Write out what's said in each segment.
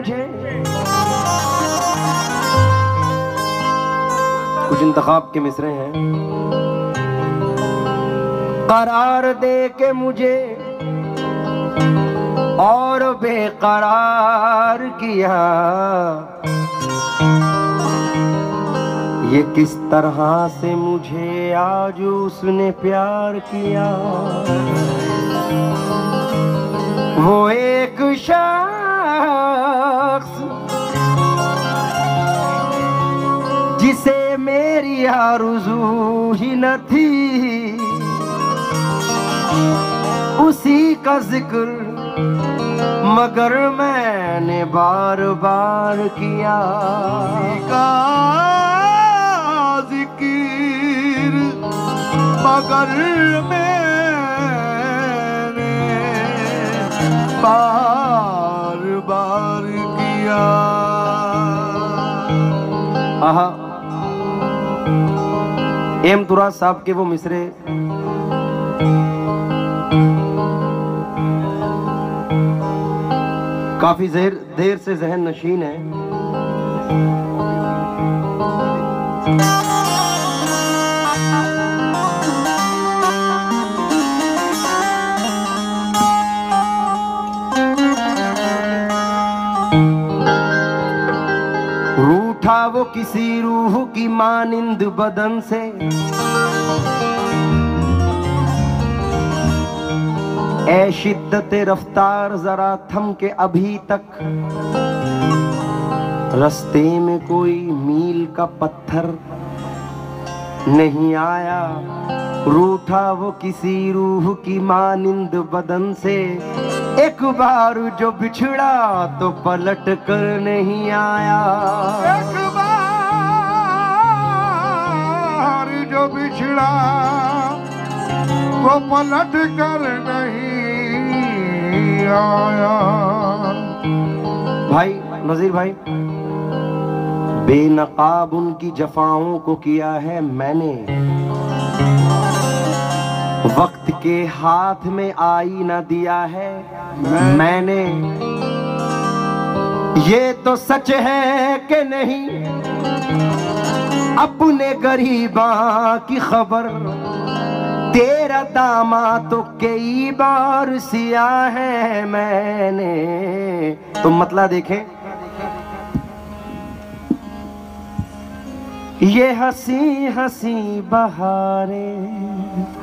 मुझे। कुछ इंतखाब के मिसरे हैं। करार दे के मुझे और बेकरार किया। ये किस तरह से मुझे आज उसने प्यार किया? वो एक शख्स जिसे मेरी आरज़ू ही न थी उसी का ज़िक्र मगर मैंने बार बार किया का जिकिर मगर मैंने बार बार किया। आहा। एम तुरा साहब के वो मिसरे। काफ़ी देर देर से जहन नशीन है। किसी रूह की मानिंद बदन से। ए शिद्दत रफ्तार जरा थम के अभी तक। रस्ते में कोई मील का पत्थर नहीं आया। रूठा वो किसी रूह की मानिंद बदन से। एक बार जो बिछड़ा तो पलट कर नहीं आया। एक बार जो बिछड़ा वो पलट कर नहीं आया। भाई नजीर भाई बेनकाब उनकी जफाओं को किया है मैंने। वक्त के हाथ में आई ना दिया है मैंने। ये तो सच है कि नहीं? अपने गरीबा की खबर। तेरा दामा तो कई बार सिया है मैंने। तो मतला देखे। ये हसी हँसी बहारें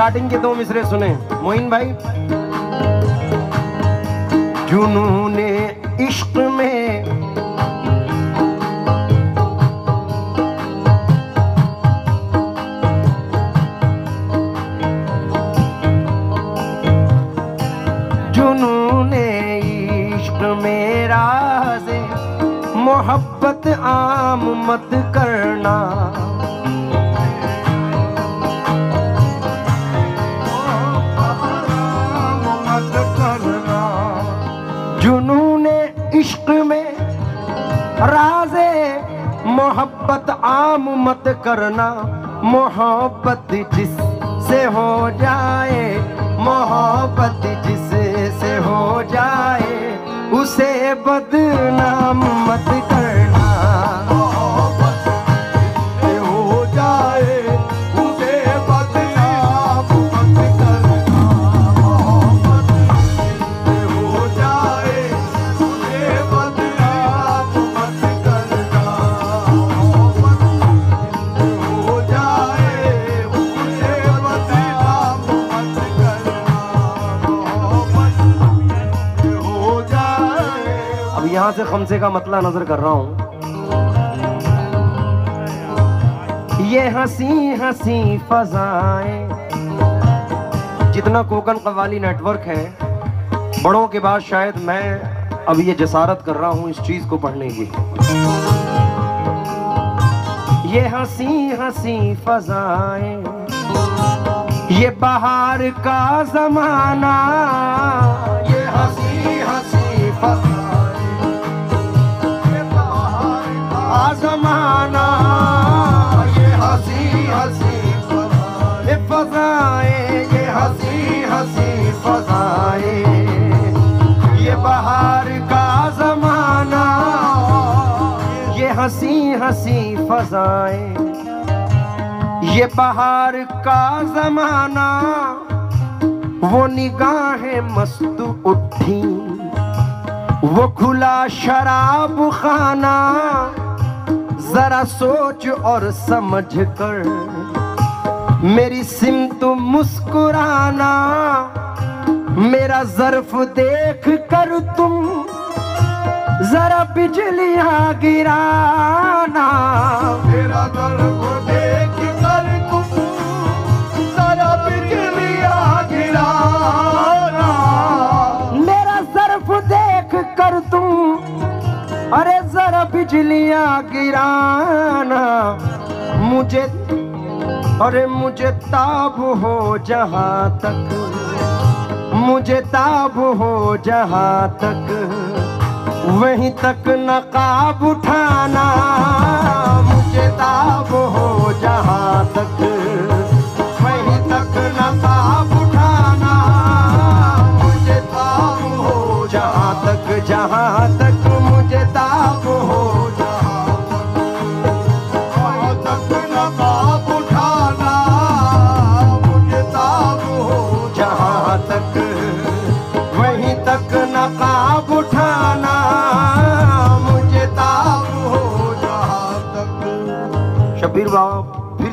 स्टार्टिंग के दो मिसरे सुने। मोइन भाई। जुनू ने इश्क में करना मोहब्बत से खमसे का मतला नज़र कर रहा हूँ। ये हँसी हँसी फजाएँ। जितना कोकन कवाली नेटवर्क है, बड़ों के बाद शायद मैं अब ये जसारत कर रहा हूँ इस चीज़ को पढ़ने की। ये हँसी हँसी फजाएँ। ये बाहर का जमाना बाहर का आ जमाना ये हँसी हँसी ये फजाए ये हँसी हँसी फजाए ये बाहर का जमाना, ये हँसी हँसी फजाए ये बाहर का जमाना, वो निगाहें मस्त उठी। वो खुला शराब खाना जरा सोच और समझ कर। मेरी सिमत मुस्कुराना मेरा जर्फ देख कर तुम जरा बिजलियाँ गिराना। दर को देख कर तुम सारा बिजलियाँ गिराना। मेरा जर्फ देख कर तुम अरे जरा बिजलियाँ गिराना। मुझे, अरे मुझे ताब हो जहाँ तक। मुझे ताब हो जहाँ तक। वहीं तक नकाब उठाना। मुझे ताब हो जहाँ तक।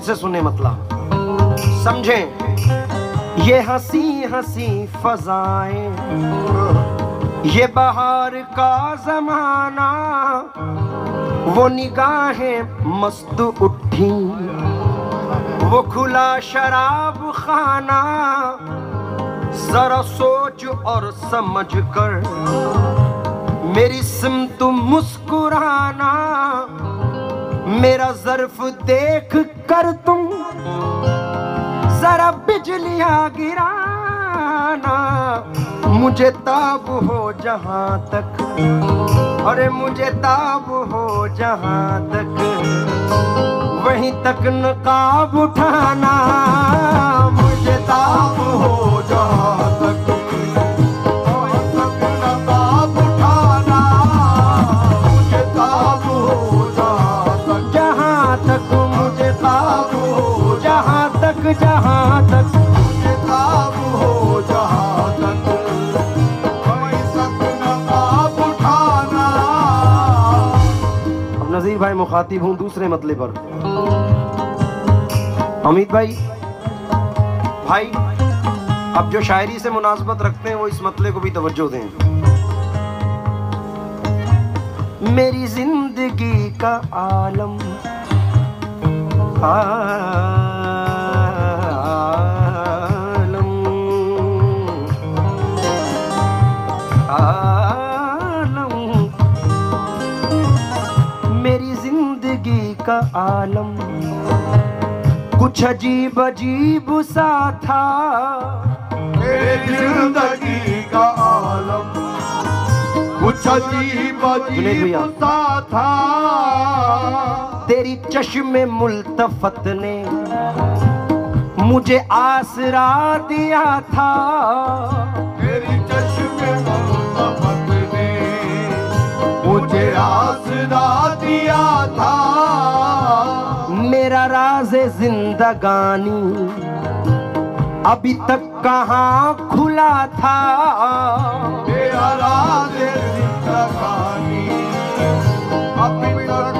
से सुने मतलब समझें? ये हँसी हँसी फजाएँ, ये बहार का जमाना, वो निगाहें मस्त उठी, वो खुला शराब खाना, जरा सोच और समझ कर, मेरी सिम तुम मुस्कुराना मेरा जर्फ देख कर तुम जरा बिजलियाँ गिराना। मुझे ताब हो जहाँ तक, अरे मुझे ताब हो जहाँ तक, वहीं तक नकाब उठाना। मुझे ताब हो जहाँ तक। तक मुझे हो, जहाँ तक जहाँ तक। मुझे हो अब नजीर भाई मुखातिब हूँ दूसरे मतले पर। अमित भाई भाई, अब जो शायरी से मुनासबत रखते हैं, वो इस मतले को भी तवज्जो दें। मेरी ज़िंदगी का आलम आलम आलम मेरी जिंदगी का आलम कुछ अजीब अजीब सा था मेरी जिंदगी का आलम कुछ अजीब। अजीब सा था तेरी चश्मे मुल्तफत ने मुझे आसरा दिया था। मेरी चश्मे मोहब्बत ने मुझे आसरा दिया था। मेरा राज जिंदगानी अभी तक कहाँ खुला था। मेरा राज जिंदगानी अभी तक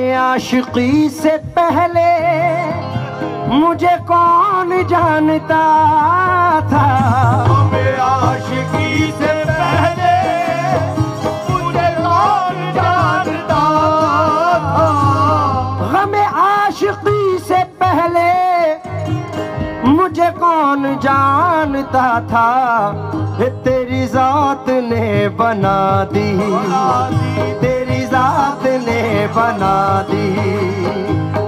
गम आशिकी से पहले मुझे कौन जानता था? हमें आशिकी से पहले मुझे कौन जानता था? गम आशिकी से पहले मुझे कौन जानता था? तेरी जात ने बना दी। तेरी जात मैंने बना दी।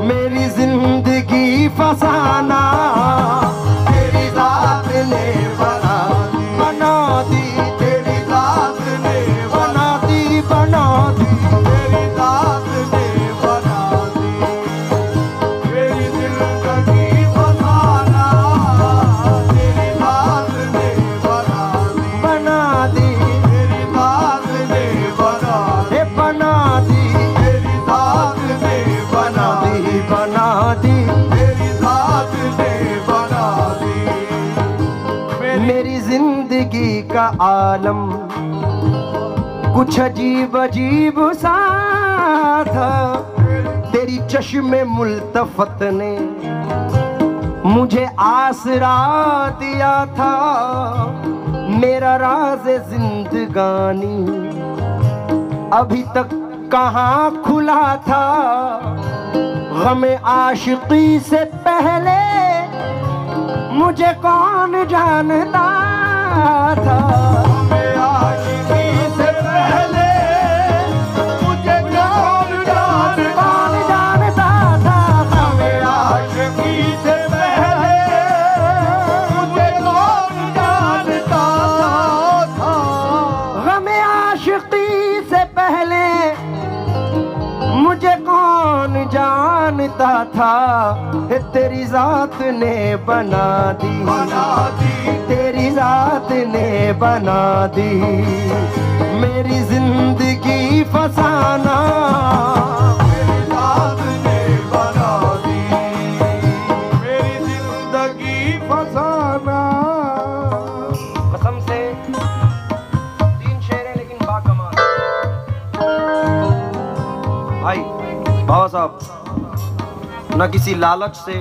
मेरी ज़िंदगी फसाना तेरी रात ने बना कुछ अजीब अजीब सा था तेरी चश्मे मुल्तफत ने मुझे आसरा दिया था। मेरा राज जिंदगानी अभी तक कहाँ खुला था। गम आशिकी से पहले मुझे कौन जानता था? जानता था हे तेरी जात ने बना दी। बना दी। तेरी जात ने बना दी। मेरी ज़िंदगी फसाना न किसी लालच से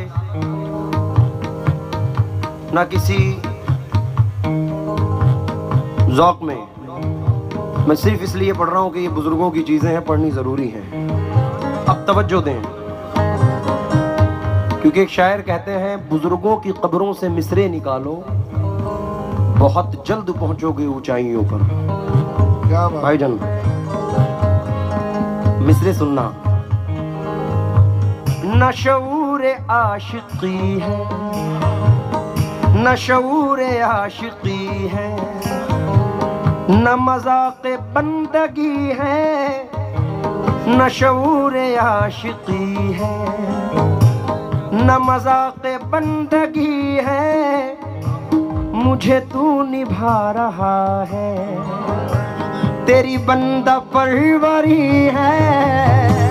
न किसी जौक में। मैं सिर्फ़ इसलिए पढ़ रहा हूँ कि ये बुज़ुर्गों की चीज़ें हैं पढ़नी ज़रूरी हैं। अब तवज्जो दें। क्योंकि एक शायर कहते हैं बुज़ुर्गों की कब्रों से मिसरे निकालो बहुत जल्द पहुंचोगे ऊंचाइयों पर। क्या बात भाईजान मिसरे सुनना। न शऊर आशिकी है, न शऊर आशिकी है, न मज़ाक बंदगी है, न शऊर आशिकी है, न मज़ाक बंदगी है, मुझे तू निभा रहा है, तेरी बंदा परवरी है।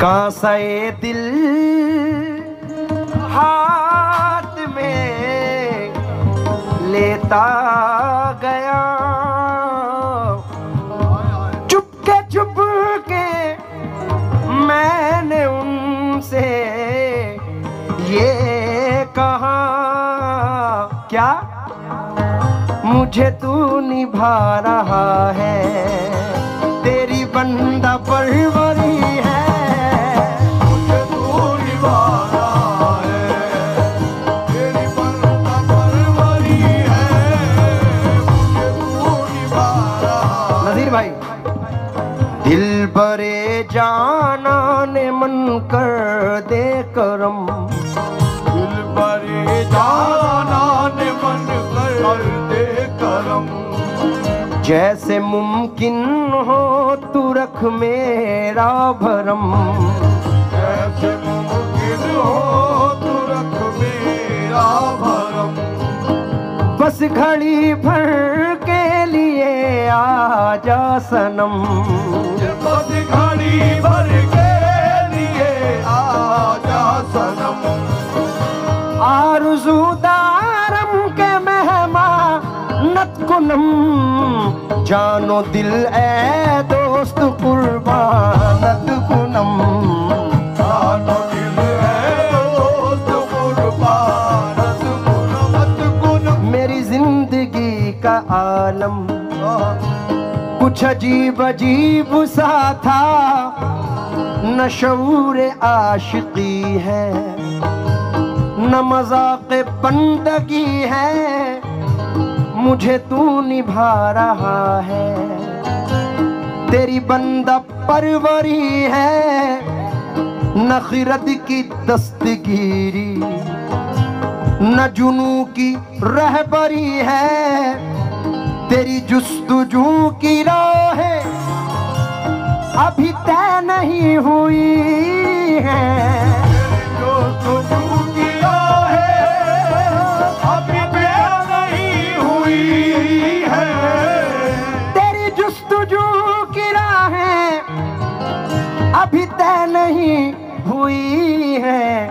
कांसाए दिल हाथ में लेता गया। चुपके चुपके मैंने उनसे ये कहा, क्या मुझे तू निभा रहा है? तेरी बंदा परवरी है। जाना ने मन कर दे करम दिल बरे जाना ने मन कर दे करम जैसे मुमकिन हो तू रख मेरा भरम। जैसे मुमकिन हो तू रख मेरा भरम। बस घड़ी भर के लिए आ जा सनम। बस घड़ी भर के लिए आजा सनम। आरज़ू दारम के मेहमान नत कुनम जानो दिल ए दोस्त कुर्बानत कुनम आलम कुछ अजीब अजीब सा था। न शऊर आशिकी है, न मज़ाक बंदगी है। मुझे तू निभा रहा है। तेरी बंदा परवरी है नखरत की दस्तगीरी, न जुनू की रहबरी है। तेरी जुस्तजू की राह अभी तय नहीं हुई है। अभी तय नहीं हुई है। तेरी की राह अभी तय नहीं हुई है।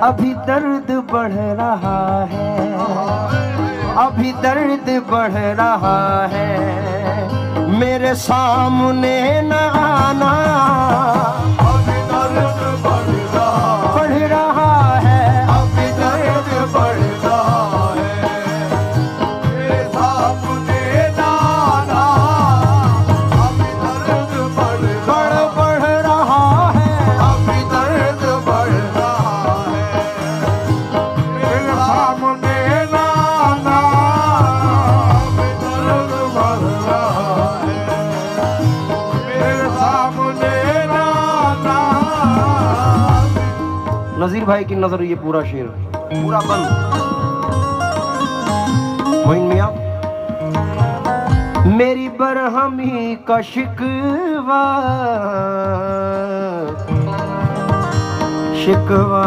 अभी दर्द बढ़ रहा है। अभी दर्द बढ़ रहा है। मेरे सामने न आना। भाई की नज़र ये पूरा शेर पूरा बंद। मियाँ। मेरी बरहमी का शिकवा। शिकवा।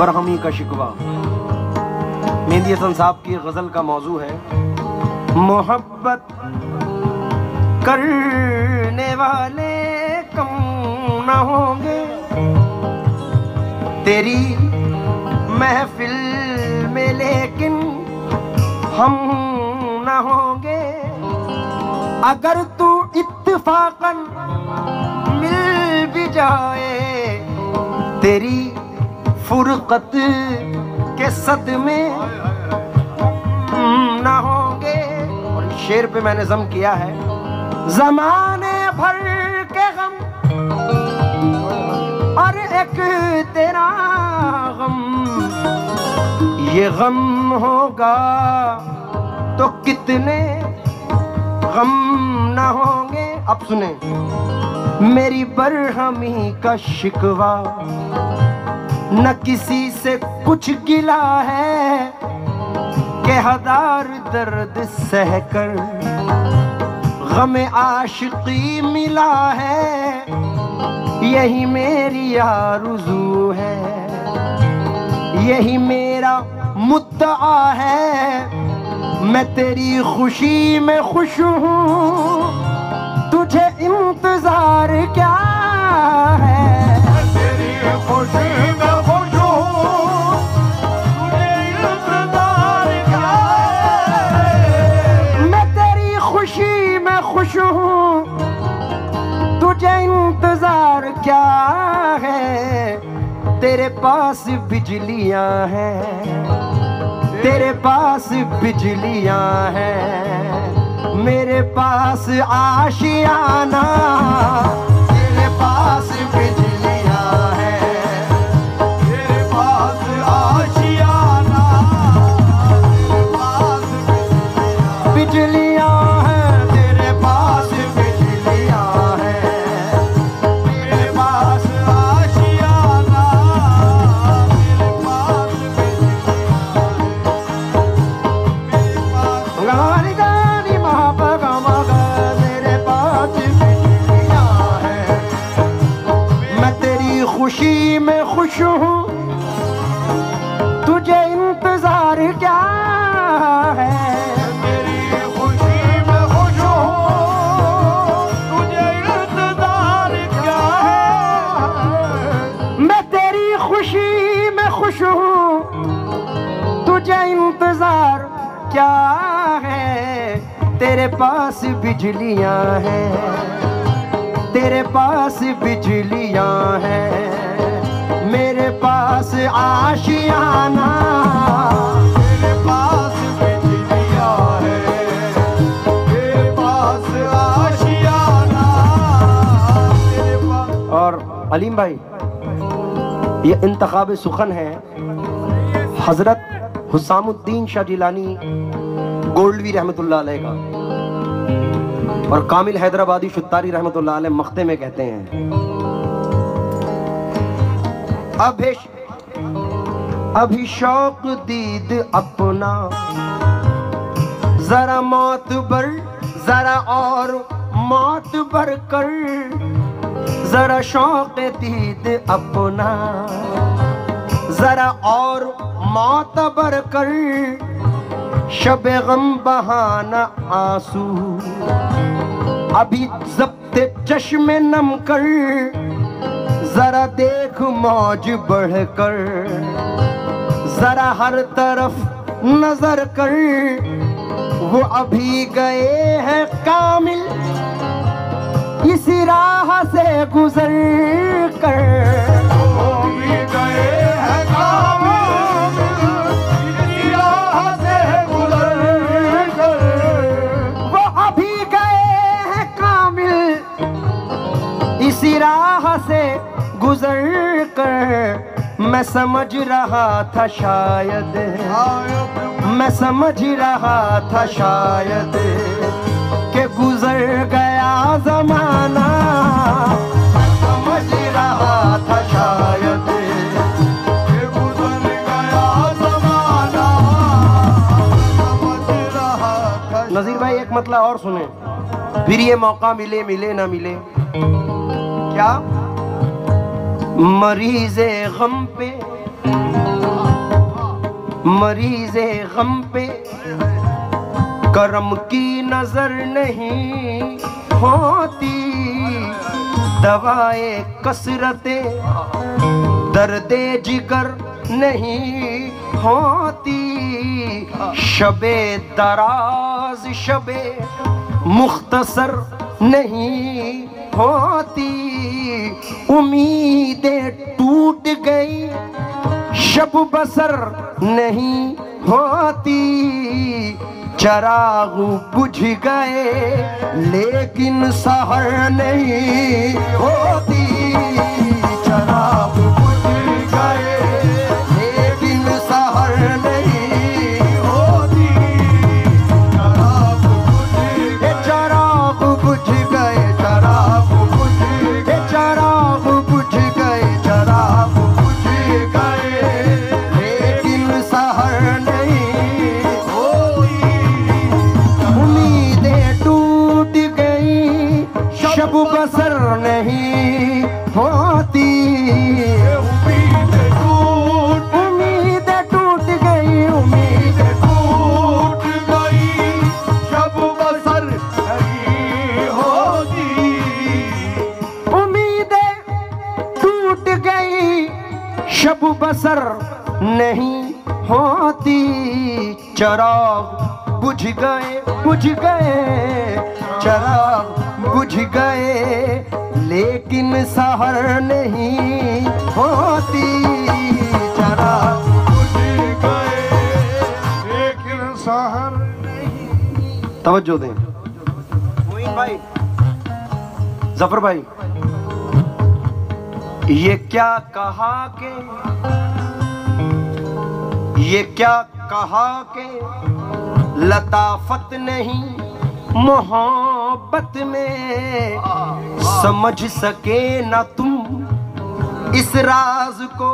बरहमी का शिकवा। मेहंदी हसन साहब की गज़ल का मौजू है। मोहब्बत करने वाले कम न होंगे। तेरी महफिल में लेकिन हम न होंगे। अगर तू इत्तेफाकन मिल भी जाए, तेरी फुरकत के सदमे न और इस शेर पे मैंने जम किया है। जमाने भर के गम। और एक तेरा गम। ये गम होगा तो कितने गम न होंगे। अब सुने, मेरी बरहमी का शिकवा न किसी से कुछ गिला है। के हज़ार दर्द सहकर गम आशिकी मिला है। यही मेरी आरज़ू है। यही मेरा मुद्दा है। मैं तेरी खुशी में खुश हूँ। तुझे इंतज़ार क्या है? तेरी खुशी में तुझे इंतज़ार क्या है? तेरे पास बिजलियाँ हैं। तेरे पास बिजलियाँ हैं। मेरे पास आशियाना तेरे पास बिजलियाँ क्या है। तेरे पास बिजलियाँ हैं। तेरे पास बिजलियाँ हैं। मेरे पास आशियाना। और अलीम भाई, ये इंतखाब सुखन है। हज़रत हुसामुद्दीन शाह जिलानी गोल्डवी रहमतुल्लाह का। और कामिल हैदराबादी शुत्तारी रहमतुल्लाह मख्ते में कहते हैं, अभिश अभी शौक दीद अपना। जरा मौत बर, जरा और मौत बर कर। जरा शौक दीद अपना, जरा और मौत बर कर शब गम बहाना आँसू। अभी जब्त चश्मे नम कर जरा देख मौज बढ़कर जरा हर तरफ़ नज़र कर वो अभी गए हैं कामिल। इसी राह से गुजर कर। वो भी गए हैं कामिल, से गुजर कर मैं समझ रहा था शायद। मैं समझ रहा था शायद कि गुजर गया जमाना। समझ रहा नजीर भाई, एक मतलब और सुने। फिर ये मौका मिले मिले ना मिले। क्या? मरीजे गम पे, मरीजे गम पे, करम की नज़र नहीं होती। दवाए, कसरते, दर्दे जिगर नहीं होती। शबे दराज, शबे मुख्तसर नहीं होती। उम्मीदें टूट गई शब बसर नहीं होती। चराग बुझ गए लेकिन सहर नहीं होती। चराग बुझ गए बुझ गए। चराग बुझ गए लेकिन सहर नहीं होती। चराग बुझ गए लेकिन शहर तवज्जो दें। मोइन भाई। ज़फ़र भाई। ये क्या कहा के? ये क्या कहा के लताफत नहीं, मोहब्बत में समझ सके ना तुम इस राज को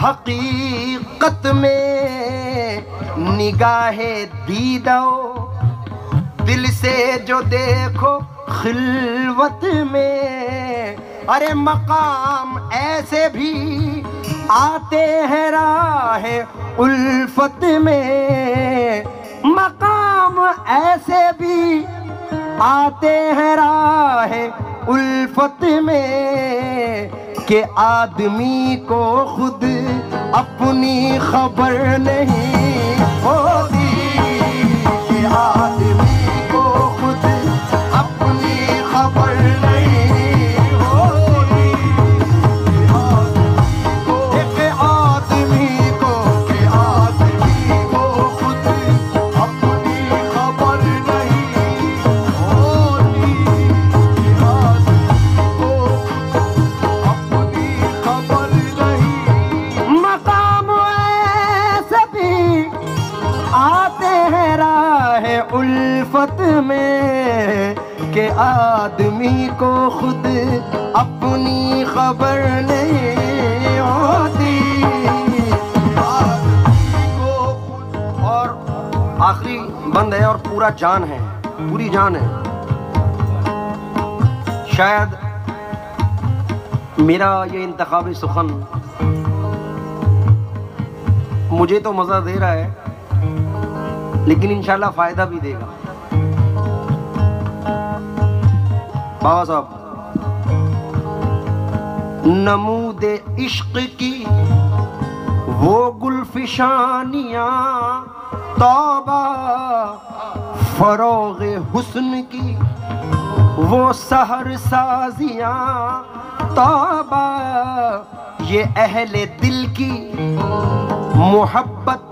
हकीकत में। निगाहे दीदो दिल से जो देखो खिलवत में। अरे मकाम ऐसे भी आते हैं राह उल्फत में मकाम ऐसे भी आते हैं राह उल्फत में के आदमी को खुद अपनी खबर नहीं होती पूरा जान है, पूरी जान है। शायद मेरा ये इंतखाबी सुखन मुझे तो मज़ा दे रहा है, लेकिन इंशाल्लाह फ़ायदा भी देगा। बाबा साहब नमूद इश्क की वो गुलफिशानियाँ, तौबा फरोग हुस्न की वो सहर साजियाँ, तोबा, ये अहले दिल की मोहब्बत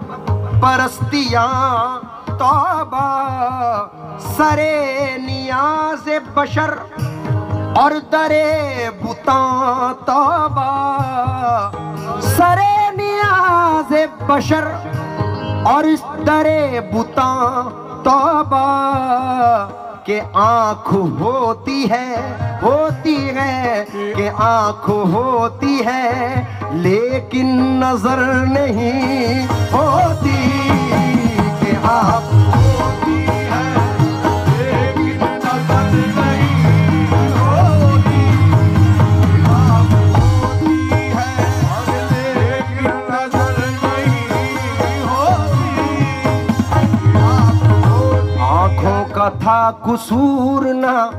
परस्तियाँ, तोबा, सरे नियाज बशर और दरे बुता, तोबा, सरे नियाज बशर और इस दरे बुता तौबा के आँख होती है होती है के आँख होती है, लेकिन नज़र नहीं होती के आँख कसूर ना,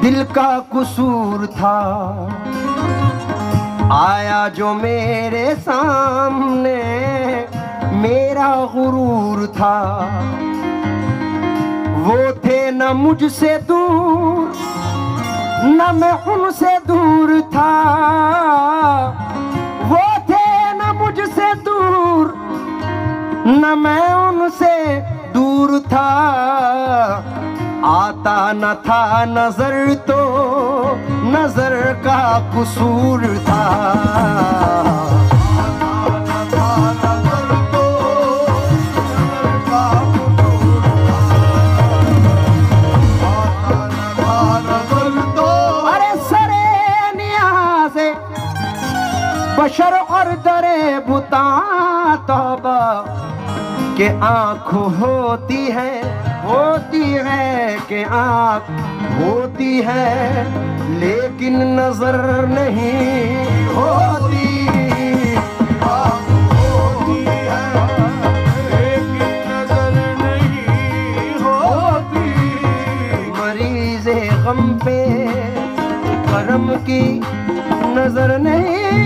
दिल का कसूर था। आया जो मेरे सामने, मेरा गुरूर था। वो थे न मुझसे दूर, न मैं उनसे दूर था। वो थे न मुझसे दूर, न मैं उनसे दूर था आता न था नज़र तो नज़र का कसूर था। के आँख होती है होती है के आँख होती है, लेकिन नज़र नहीं होती। गम पे, करम की नज़र नहीं